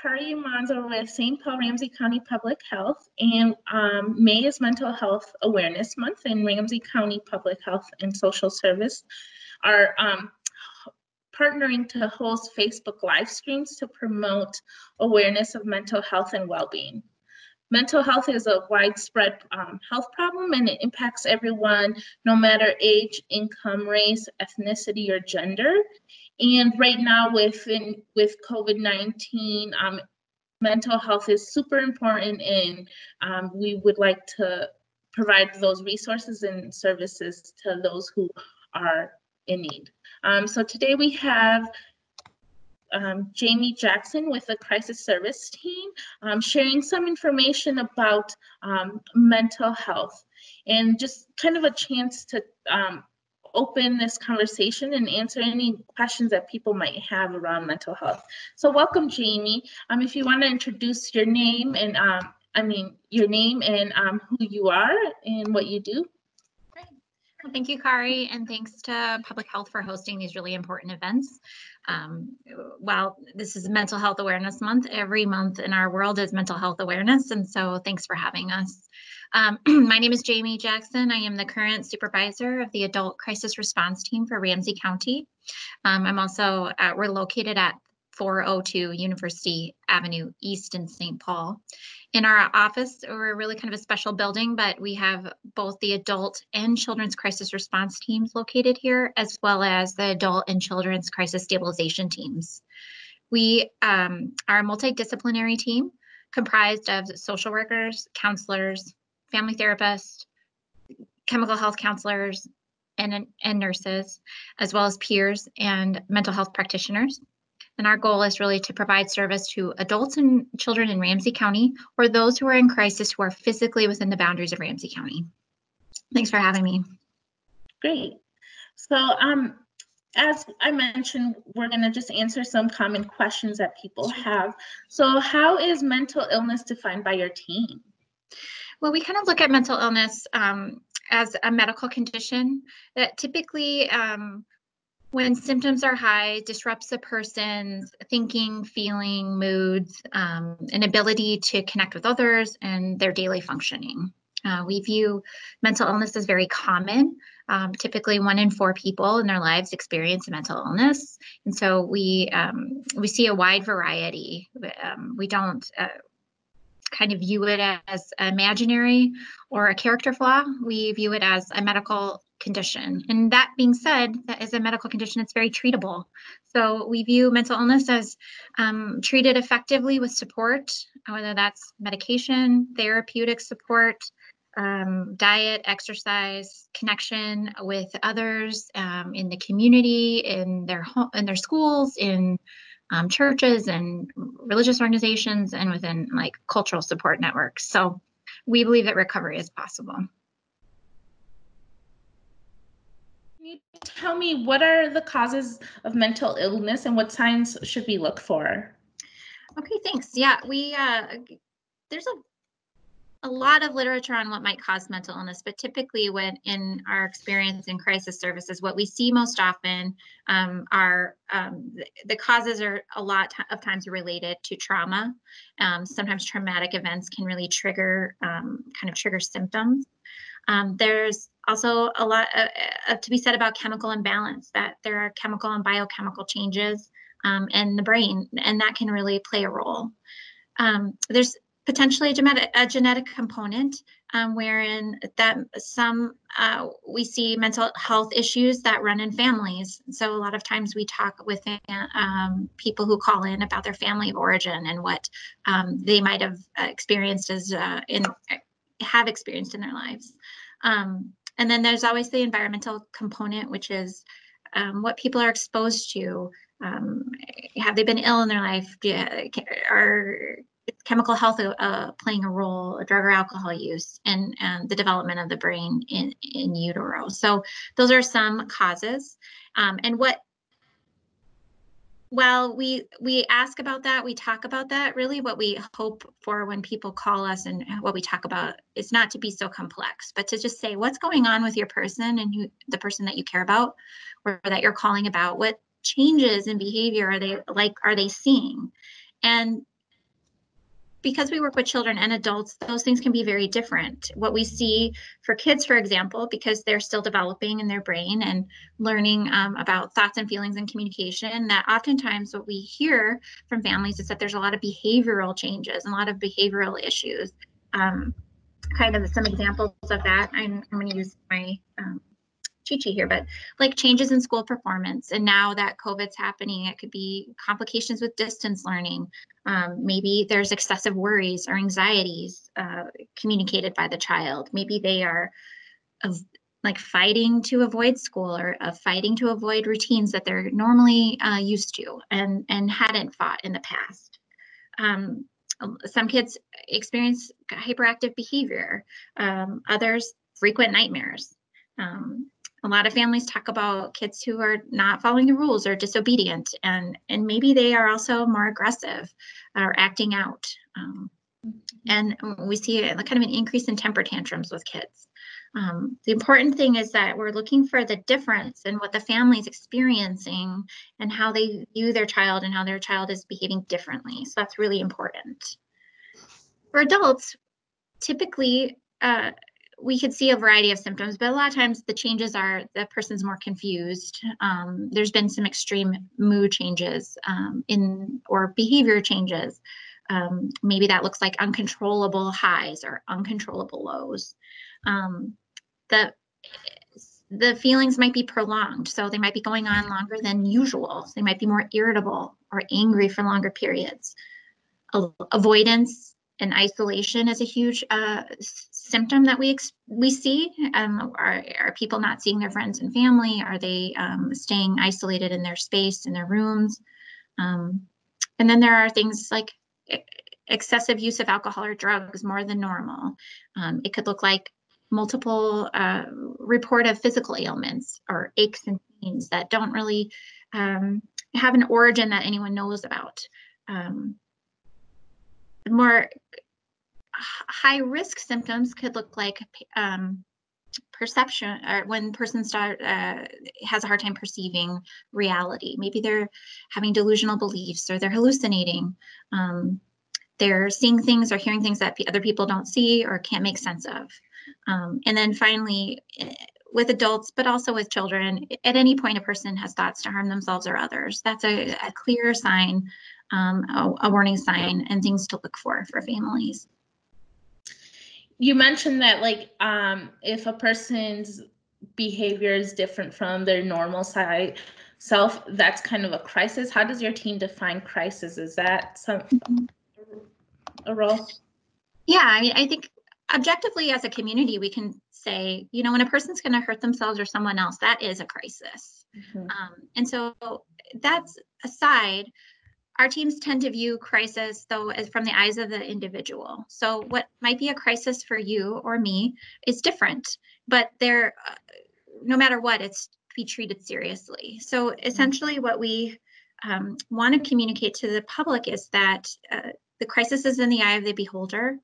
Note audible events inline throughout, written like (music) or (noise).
Kari Monzo with St. Paul Ramsey County Public Health, and um, May is Mental Health Awareness Month, and Ramsey County Public Health and Social Service are um, partnering to host Facebook live streams to promote awareness of mental health and well-being. Mental health is a widespread um, health problem and it impacts everyone, no matter age, income, race, ethnicity, or gender. And right now, with with COVID nineteen, um, mental health is super important, and um, we would like to provide those resources and services to those who are in need. Um, so today we have um, Jamie Jackson with the crisis service team um, sharing some information about um, mental health and just kind of a chance to um, open this conversation and answer any questions that people might have around mental health. So welcome, Jamie. Um, if you want to introduce your name and um, I mean your name and who you are and what you do. Thank you, Kari, and thanks to Public Health for hosting these really important events. Um, while this is Mental Health Awareness Month, every month in our world is mental health awareness, and so thanks for having us. Um, (clears throat) my name is Jamie Jackson. I am the current supervisor of the Adult Crisis Response Team for Ramsey County. Um, I'm also, uh, we're located at 402 University Avenue East in St. Paul. In our office, we're really kind of a special building, but we have both the adult and children's crisis response teams located here, as well as the adult and children's crisis stabilization teams. We um, are a multidisciplinary team comprised of social workers, counselors, family therapists, chemical health counselors, and, and nurses, as well as peers and mental health practitioners. And our goal is really to provide service to adults and children in Ramsey County or those who are in crisis who are physically within the boundaries of Ramsey County. Thanks for having me. Great. So um, as I mentioned, we're going to just answer some common questions that people have. So how is mental illness defined by your team? Well, we kind of look at mental illness um, as a medical condition that typically um, when symptoms are high, disrupts a person's thinking, feeling, moods, um, and ability to connect with others and their daily functioning. Uh, we view mental illness as very common. Um, typically, one in four people in their lives experience a mental illness, and so we um, we see a wide variety. Um, we don't uh, kind of view it as imaginary or a character flaw. We view it as a medical condition. And that being said, that is a medical condition, it's very treatable. So we view mental illness as um, treated effectively with support, whether that's medication, therapeutic support, um, diet, exercise, connection with others um, in the community, in their home, in their schools, in um, churches and religious organizations, and within like cultural support networks. So we believe that recovery is possible. You tell me what are the causes of mental illness and what signs should we look for? Okay, thanks. Yeah, we uh, there's a a lot of literature on what might cause mental illness, but typically, when in our experience in crisis services, what we see most often um, are um, the, the, causes are a lot of times related to trauma. Um, sometimes traumatic events can really trigger um, kind of trigger symptoms. Um, there's also a lot uh, uh, to be said about chemical imbalance, that there are chemical and biochemical changes um, in the brain, and that can really play a role. Um, there's potentially a genetic, a genetic component um, wherein that some uh, we see mental health issues that run in families. So a lot of times we talk with um, people who call in about their family of origin and what um, they might have uh, experienced as uh, in have experienced in their lives. Um, and then there's always the environmental component, which is um, what people are exposed to. Um, have they been ill in their life? Yeah, are chemical health uh, playing a role, drug or alcohol use, and, and the development of the brain in, in utero. So those are some causes. Um, and what well we we ask about that we talk about that. Really what we hope for when people call us and what we talk about is not to be so complex but to just say what's going on with your person and who the person that you care about or that you're calling about? What changes in behavior are they like are they seeing? And because we work with children and adults, those things can be very different. What we see for kids, for example, because they're still developing in their brain and learning um, about thoughts and feelings and communication, that oftentimes what we hear from families is that there's a lot of behavioral changes and a lot of behavioral issues. Um, kind of some examples of that. I'm, I'm going to use my um, cheat sheet here, but like changes in school performance. And now that COVID's happening, it could be complications with distance learning. Um, maybe there's excessive worries or anxieties uh, communicated by the child. Maybe they are of like fighting to avoid school or uh, fighting to avoid routines that they're normally uh, used to and and hadn't fought in the past. Um, some kids experience hyperactive behavior. Um, others frequent nightmares. Um, a lot of families talk about kids who are not following the rules or disobedient and and maybe they are also more aggressive or acting out um, and we see a, kind of an increase in temper tantrums with kids. Um, the important thing is that we're looking for the difference in what the family is experiencing and how they view their child and how their child is behaving differently so that's really important. For adults typically uh, we could see a variety of symptoms, but a lot of times the changes are the person's more confused. Um, there's been some extreme mood changes um, in or behavior changes. Um, maybe that looks like uncontrollable highs or uncontrollable lows. Um, the the feelings might be prolonged, so they might be going on longer than usual. They might be more irritable or angry for longer periods. Avoidance and isolation is a huge uh, symptom that we we see. Um, are, are people not seeing their friends and family? Are they um, staying isolated in their space, in their rooms? Um, and then there are things like excessive use of alcohol or drugs more than normal. Um, it could look like multiple uh, report of physical ailments or aches and pains that don't really um, have an origin that anyone knows about. Um, more high risk symptoms could look like um, perception or when person start uh, has a hard time perceiving reality. Maybe they're having delusional beliefs or they're hallucinating. Um, they're seeing things or hearing things that other people don't see or can't make sense of. Um, and then finally eh, with adults but also with children at any point a person has thoughts to harm themselves or others. That's a, a clear sign um, a, a warning sign and things to look for for families you mentioned that like um if a person's behavior is different from their normal side self that's kind of a crisis. How does your team define crisis? Is that some a role? Yeah i, mean, I think objectively as a community we can say you know when a person's going to hurt themselves or someone else that is a crisis. Mm-hmm. um, and so that's aside our teams tend to view crisis though as from the eyes of the individual. So what might be a crisis for you or me is different but they're uh, no matter what it's to be treated seriously. So essentially what we um, want to communicate to the public is that uh, the crisis is in the eye of the beholder.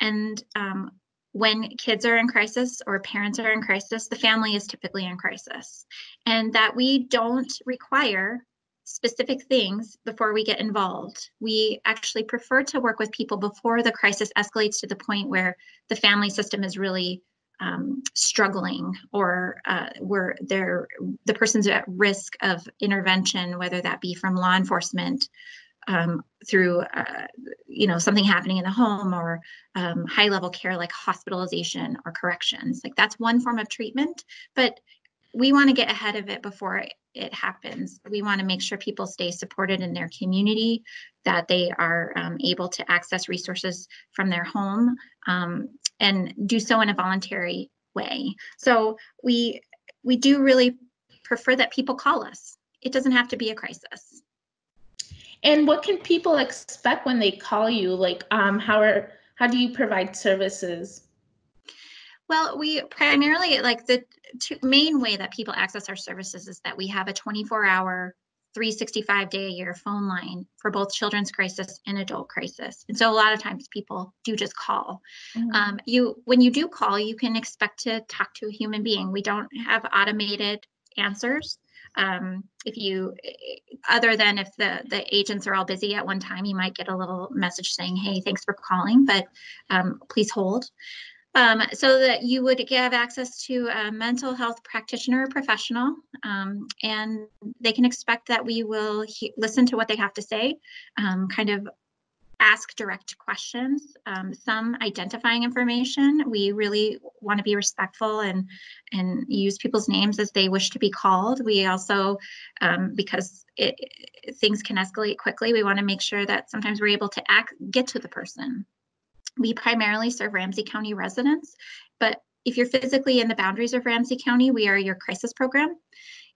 And um, when kids are in crisis or parents are in crisis, the family is typically in crisis. And that we don't require specific things before we get involved. We actually prefer to work with people before the crisis escalates to the point where the family system is really um, struggling or uh, where they're the person's at risk of intervention, whether that be from law enforcement um, through uh, you know something happening in the home or um, high level care like hospitalization or corrections like that's one form of treatment but we want to get ahead of it before it happens. We want to make sure people stay supported in their community, that they are um, able to access resources from their home um, and do so in a voluntary way. So we we do really prefer that people call us. It doesn't have to be a crisis. And what can people expect when they call you? Like, um, how are how do you provide services? Well, we primarily like the two, main way that people access our services is that we have a 24 hour 365 day a year phone line for both children's crisis and adult crisis and so a lot of times people do just call mm-hmm. um, you when you do call you can expect to talk to a human being we don't have automated answers um, if you other than if the, the agents are all busy at one time, you might get a little message saying, hey, thanks for calling, but um, please hold. Um, so that you would have access to a mental health practitioner or professional, um, and they can expect that we will he- listen to what they have to say, um, kind of ask direct questions, um, some identifying information. We really want to be respectful and and use people's names as they wish to be called. We also, um, because it, things can escalate quickly, we want to make sure that sometimes we're able to act get to the person. We primarily serve Ramsey County residents, but if you're physically in the boundaries of Ramsey County, we are your crisis program.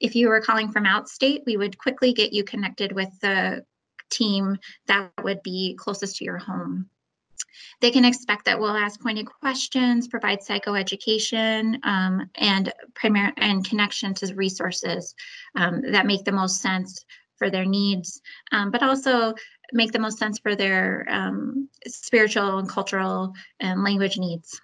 If you were calling from outstate, we would quickly get you connected with the team that would be closest to your home. They can expect that we'll ask pointed questions, provide psychoeducation, um, and primary and connection to resources um, that make the most sense for their needs, um, but also make the most sense for their um, spiritual and cultural and language needs.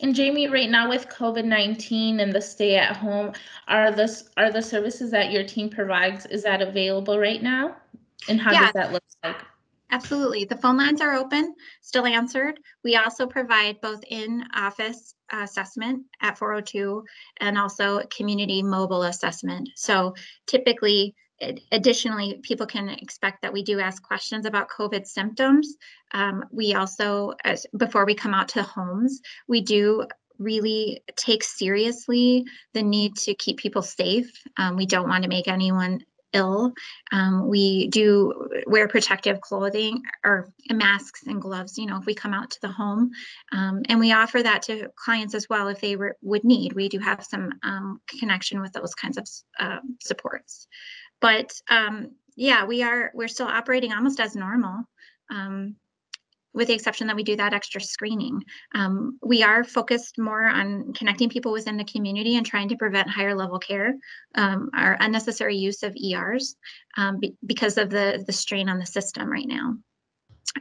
And Jamie, right now with COVID nineteen and the stay at home, are the are the services that your team provides is that available right now? And how Yeah. does that look like? Absolutely. The phone lines are open, still answered. We also provide both in-office assessment at 402 and also community mobile assessment. So typically, additionally, people can expect that we do ask questions about COVID symptoms. Um, we also, as, before we come out to homes, we do really take seriously the need to keep people safe. Um, we don't want to make anyone ill. Um, we do wear protective clothing or masks and gloves, you know, if we come out to the home. Um, and we offer that to clients as well if they would need. We do have some um, connection with those kinds of uh, supports. But um, yeah, we are, we're still operating almost as normal. Um, with the exception that we do that extra screening. Um, we are focused more on connecting people within the community and trying to prevent higher level care um, or unnecessary use of ERs um, be- because of the, the strain on the system right now.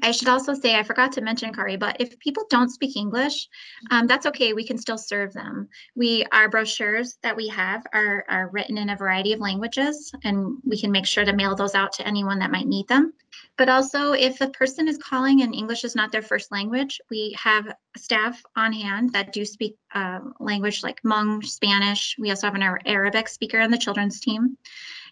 I should also say, I forgot to mention, Kari, but if people don't speak English, um, that's okay. We can still serve them. We our brochures that we have are, are written in a variety of languages, and we can make sure to mail those out to anyone that might need them. But also, if the person is calling and English is not their first language, we have staff on hand that do speak uh, language like Hmong, Spanish. We also have an Arabic speaker on the children's team.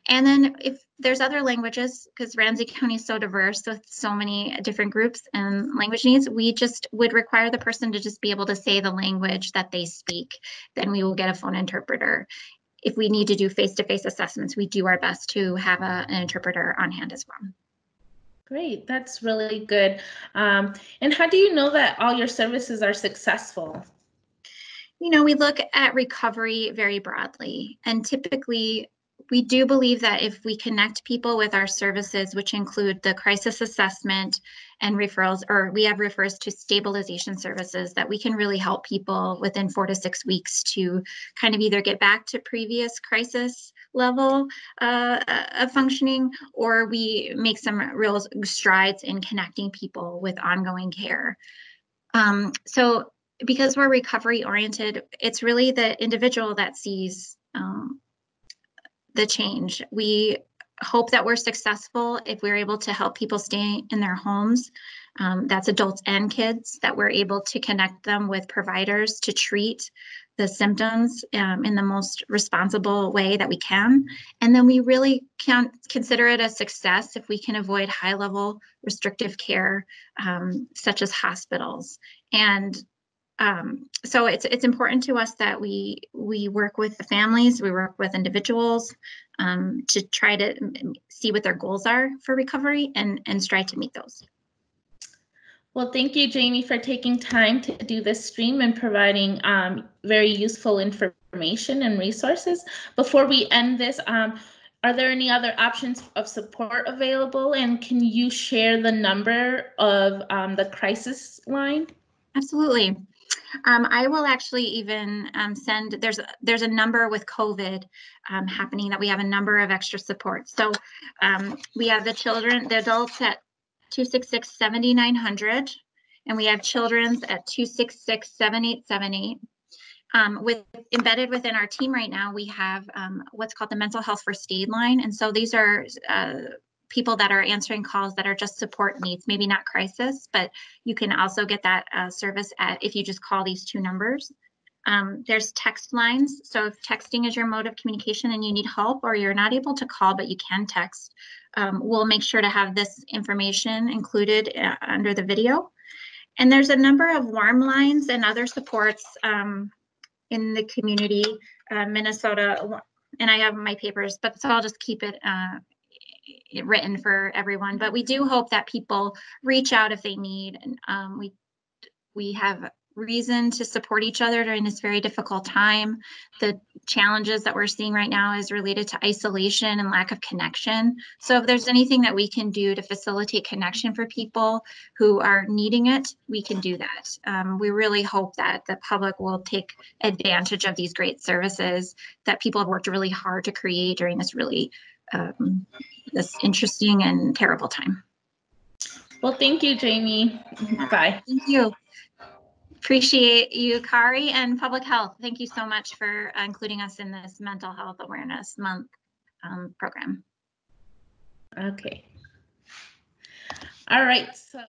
And then if there's other languages, because Ramsey County is so diverse with so many different groups and language needs, we just would require the person to just be able to say the language that they speak. Then we will get a phone interpreter. If we need to do face-to-face assessments, we do our best to have a, an interpreter on hand as well. Great, that's really good. Um, and how do you know that all your services are successful? You know, we look at recovery very broadly, and typically we do believe that if we connect people with our services, which include the crisis assessment and referrals, or we have refers to stabilization services, that we can really help people within four to six weeks to kind of either get back to previous crisis level uh, of functioning, or we make some real strides in connecting people with ongoing care. Um, so because we're recovery oriented, it's really the individual that sees um, the change. We hope that we're successful if we're able to help people stay in their homes. Um, that's adults and kids, that we're able to connect them with providers to treat the symptoms um, in the most responsible way that we can. And then we really can consider it a success if we can avoid high level restrictive care, um, such as hospitals. And um, so it's it's important to us that we we work with the families, we work with individuals um, to try to see what their goals are for recovery and and strive to meet those. Well, thank you, Jamie, for taking time to do this stream and providing um, very useful information and resources. Before we end this, um, are there any other options of support available? And can you share the number of um, the crisis line? Absolutely. Um, I will actually even um, send, there's, there's a number with COVID um, happening that we have a number of extra supports. So um, we have the children, the adults at 266-7900, and we have children's at 266-7878. Um, with embedded within our team right now, we have um, what's called the mental health first aid line. And so these are uh, people that are answering calls that are just support needs, maybe not crisis, but you can also get that uh, service at if you just call these two numbers. Um, there's text lines. So if texting is your mode of communication and you need help or you're not able to call, but you can text, um, we'll make sure to have this information included uh, under the video. And there's a number of warm lines and other supports um, in the community, uh, Minnesota, and I have my papers, but so I'll just keep it uh, written for everyone. But we do hope that people reach out if they need. And um, we we have reason to support each other during this very difficult time. The challenges that we're seeing right now is related to isolation and lack of connection. So if there's anything that we can do to facilitate connection for people who are needing it, we can do that. Um, we really hope that the public will take advantage of these great services that people have worked really hard to create during this really um, this interesting and terrible time. Well, thank you, Jamie. Bye. Thank you. Appreciate you, Kari, and Public Health. Thank you so much for uh, including us in this Mental Health Awareness Month um, program. Okay. All right, so.